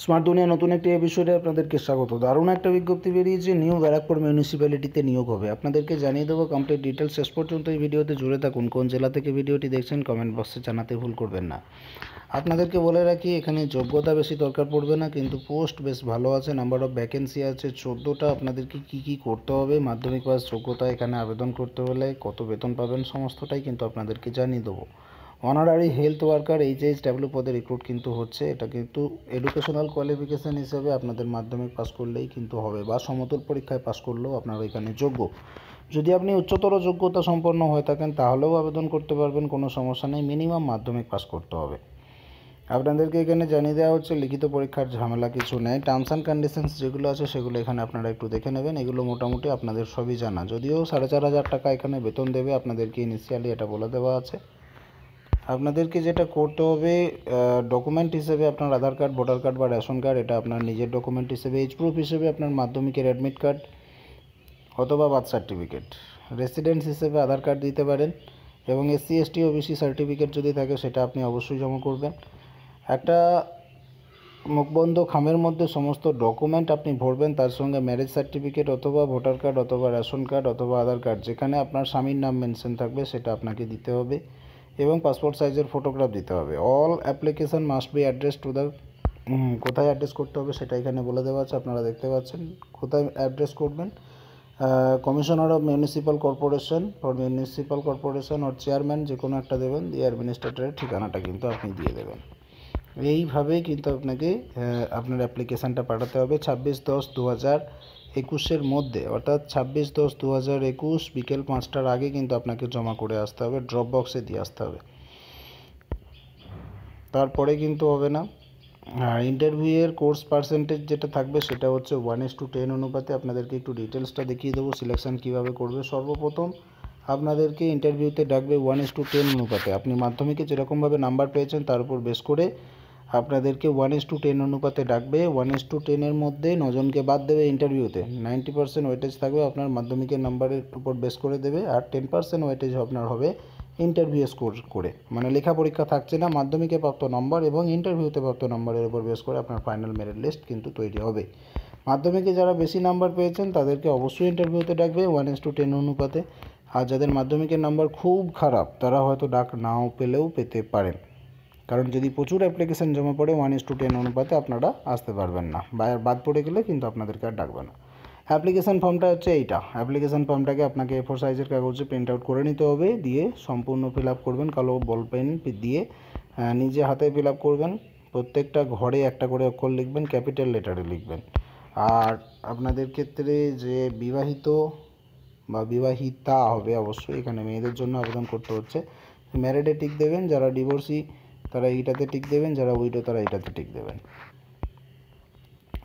Smart দুনিয়া নতুন একটি এপিসোডে আপনাদেরকে স্বাগত। দারুণ একটা বিজ্ঞপ্তি বেরিয়েছে, নিউ ব্যারাকপুর মিউনিসিপ্যালিটিতে নিয়োগ হবে। আপনাদেরকে জানিয়ে দেবো কমপ্লিট ডিটেলস শেষ পর্যন্ত এই ভিডিওতে জুড়ে থাকুন। কোন জেলা থেকে ভিডিওটি দেখছেন কমেন্ট বক্সে জানাতে ভুল করবেন না। আপনাদেরকে বলে রাখি, এখানে যোগ্যতা বেশি দরকার পড়বে না, কিন্তু পোস্ট বেশ ভালো আছে নাম্বার অফ ভ্যাকেন্সি আছে, চোদ্দোটা আপনাদেরকে কী কী করতে হবে, মাধ্যমিক পাস যোগ্যতা এখানে আবেদন করতে হলে কত বেতন পাবেন, সমস্তটাই কিন্তু আপনাদেরকে জানিয়ে দেবো। Honorary health worker HH W পদে রিক্রুট কিন্তু হচ্ছে। এটা কিন্তু এডুকেশনাল কোয়ালিফিকেশান হিসেবে আপনাদের মাধ্যমিক পাস করলেই কিন্তু হবে বা সমতল পরীক্ষায় পাস করলেও আপনারা এখানে যোগ্য। যদি আপনি উচ্চতর যোগ্যতা সম্পন্ন হয়ে থাকেন, তাহলেও আবেদন করতে পারবেন, কোনো সমস্যা নেই মিনিমাম মাধ্যমিক পাস করতে হবে। আপনাদেরকে এখানে জানিয়ে দেওয়া হচ্ছে, লিখিত পরীক্ষার ঝামেলা কিছু নেই। টার্মস অ্যান্ড কন্ডিশনস যেগুলো আছে, সেগুলো এখানে আপনারা একটু দেখে নেবেন। এগুলো মোটামুটি আপনাদের সবই জানা। যদিও সাড়ে চার হাজার টাকা এখানে বেতন দেবে, আপনাদেরকে ইনিশিয়ালি এটা বলে দেওয়া আছে। আপনাদেরকে যেটা করতে হবে ডকুমেন্ট হিসেবে আপনার আধার কার্ড, ভোটার কার্ড বা রেশন কার্ড, এটা আপনার নিজের ডকুমেন্ট হিসেবে এইচ প্রুফ হিসেবে আপনার মাধ্যমিকের অ্যাডমিট কার্ড অথবা বার্থ সার্টিফিকেট রেসিডেন্স হিসেবে আধার কার্ড দিতে পারেন এবং এসসি এসটি ওবিসি সার্টিফিকেট যদি থাকে, সেটা আপনি অবশ্যই জমা করবেন। একটা মুখবন্ধ খামের মধ্যে সমস্ত ডকুমেন্ট আপনি ভরবেন, তার সঙ্গে ম্যারেজ সার্টিফিকেট অথবা ভোটার কার্ড অথবা রেশন কার্ড অথবা আধার কার্ড, যেখানে আপনার স্বামীর নাম মেনশন থাকবে, সেটা আপনাকে দিতে হবে। এবং পাসপোর্ট সাইজের ফটোগ্রাফ দিতে হবে। All application must be address to the কোথায় অ্যাড্রেস করতে হবে সেটা এখানে বলে দেওয়া আছে, আপনারা দেখতে পাচ্ছেন। কোথায় অ্যাড্রেস করবেন? Commissioner of municipal corporation for municipal corporation or chairman যে কোনো একটা দেবেন দিয়ে অ্যাডমিনিস্ট্রেটরের ঠিকানাটা কিন্তু আপনি দিয়ে দেবেন। এইভাবেই কিন্তু আপনাকে আপনার অ্যাপ্লিকেশানটা পাঠাতে হবে। ছাব্বিশ দশ দু হাজার একুশের মধ্যে, অর্থাৎ ছাব্বিশ দশ দু হাজার একুশ বিকেল পাঁচটার আগে কিন্তু আপনাকে জমা করে আসতে হবে ড্রপ বক্সে দিয়ে আসতে হবে। তারপরে কিন্তু হবে না। ইন্টারভিউয়ের কোর্স পার্সেন্টেজ যেটা থাকবে সেটা হচ্ছে ওয়ান এস টু টেন অনুপাতে আপনাদেরকে একটু ডিটেলসটা দেখিয়ে দেবো সিলেকশান কীভাবে করবে। সর্বপ্রথম আপনাদেরকে ইন্টারভিউতে ডাকবে ওয়ান এস টু টেন অনুপাতে। আপনি মাধ্যমিকে যেরকমভাবে নাম্বার পেয়েছেন তার উপর বেস করে আপনাদেরকে ওয়ান এস টু টেন অনুপাতে ডাকবে ওয়ান এস টু টেনের মধ্যে নজনকে বাদ দেবে ইন্টারভিউতে নাইনটি পার্সেন্ট ওয়েটেজ থাকবে আপনার মাধ্যমিকের নাম্বারের উপর বেস করে দেবে আর টেন পার্সেন্ট ওয়েটেজ আপনার হবে ইন্টারভিউ স্কোর করে। মানে লেখা পরীক্ষা থাকছে না, মাধ্যমিকে প্রাপ্ত নম্বর এবং ইন্টারভিউতে প্রাপ্ত নম্বরের উপর বেস করে আপনার ফাইনাল মেরিট লিস্ট কিন্তু তৈরি হবে। মাধ্যমিকে যারা বেশি নাম্বার পেয়েছেন, তাদেরকে অবশ্যই ইন্টারভিউতে ডাকবে ওয়ান এস টু টেন অনুপাতে। আর যাদের মাধ্যমিকের নাম্বার খুব খারাপ, তারা হয়তো ডাক নাও পেলেও পেতে পারেন। কারণ যদি প্রচুর অ্যাপ্লিকেশান জমা পড়ে ওয়ান ইস টু টেন অনুপাতে আপনারা আসতে পারবেন না। বা বাদ পড়ে গেলে কিন্তু আপনাদেরকে আর ডাকবে না। অ্যাপ্লিকেশান ফর্মটা হচ্ছে এইটা। অ্যাপ্লিকেশান ফর্মটাকে আপনাকে ফোর সাইজের কাগজে প্রিন্ট আউট করে নিতে হবে। দিয়ে সম্পূর্ণ ফিল আপ করবেন, কালো বল পেন দিয়ে নিজে হাতে ফিল আপ করবেন। প্রত্যেকটা ঘরে একটা করে অক্ষর লিখবেন, ক্যাপিটাল লেটারে লিখবেন। আর আপনাদের ক্ষেত্রে যে বিবাহিত বা বিবাহিতা হবে অবশ্যই এখানে মেয়েদের জন্য আবেদন করতে হচ্ছে। ম্যারেডে টিক দেবেন, যারা ডিভোর্সি তারা এইটাতে টিক দেবেন, যারা উইডো তারা এইটাতে টিক দেবেন।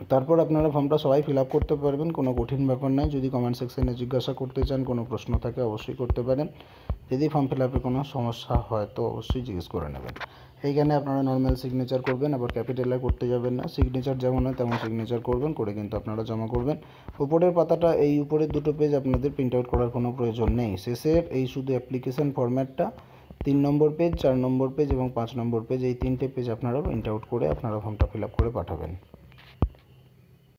তারপর আপনারা ফর্মটা সবাই ফিল করতে পারবেন, কোনো কঠিন ব্যাপার নয়। যদি কমেন্ট সেকশনে জিজ্ঞাসা করতে চান, কোনো প্রশ্ন থাকে অবশ্যই করতে পারেন। যদি ফর্ম ফিল কোনো সমস্যা হয়, তো অবশ্যই জিজ্ঞেস করে নেবেন। এইখানে আপনারা নর্মাল সিগনেচার করবেন, আবার ক্যাপিটালে করতে যাবেন না। সিগনেচার যেমন হয় তেমন সিগনেচার করবেন, করে কিন্তু আপনারা জমা করবেন। উপরের পাতাটা, এই উপরের দুটো পেজ আপনাদের প্রিন্ট আউট করার কোনো প্রয়োজন নেই। শেষের এই শুধু অ্যাপ্লিকেশান ফরম্যাটটা তিন নম্বর পেজ চার নম্বর পেজ এবং পাঁচ নম্বর পেজ এই তিনটে পেজ আপনারা প্রিন্ট আউট করে আপনারা ফর্মটা ফিল করে পাঠাবেন।